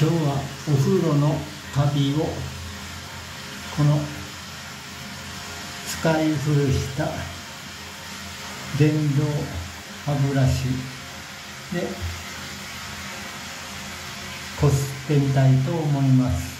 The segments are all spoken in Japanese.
今日はお風呂の旅をこの使い古した電動歯ブラシでこすってみたいと思います。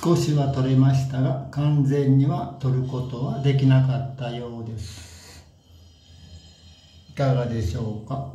少しは取れましたが完全には取ることはできなかったようです。いかがでしょうか？